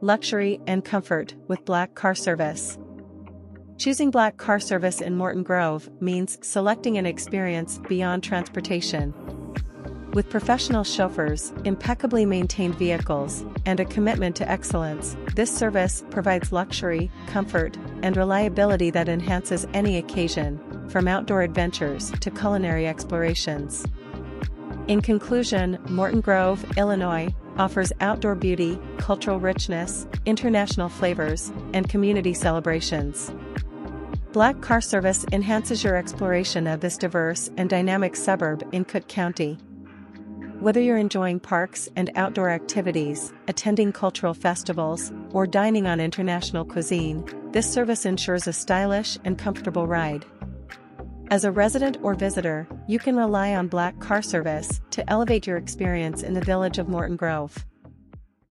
luxury, and comfort with Black Car Service. Choosing Black Car Service in Morton Grove means selecting an experience beyond transportation. With professional chauffeurs, impeccably maintained vehicles, and a commitment to excellence, this service provides luxury, comfort, and reliability that enhances any occasion, from outdoor adventures to culinary explorations. In conclusion, Morton Grove, Illinois, offers outdoor beauty, cultural richness, international flavors, and community celebrations. Black Car Service enhances your exploration of this diverse and dynamic suburb in Cook County. Whether you're enjoying parks and outdoor activities, attending cultural festivals, or dining on international cuisine, this service ensures a stylish and comfortable ride. As a resident or visitor, you can rely on Black Car Service to elevate your experience in the village of Morton Grove.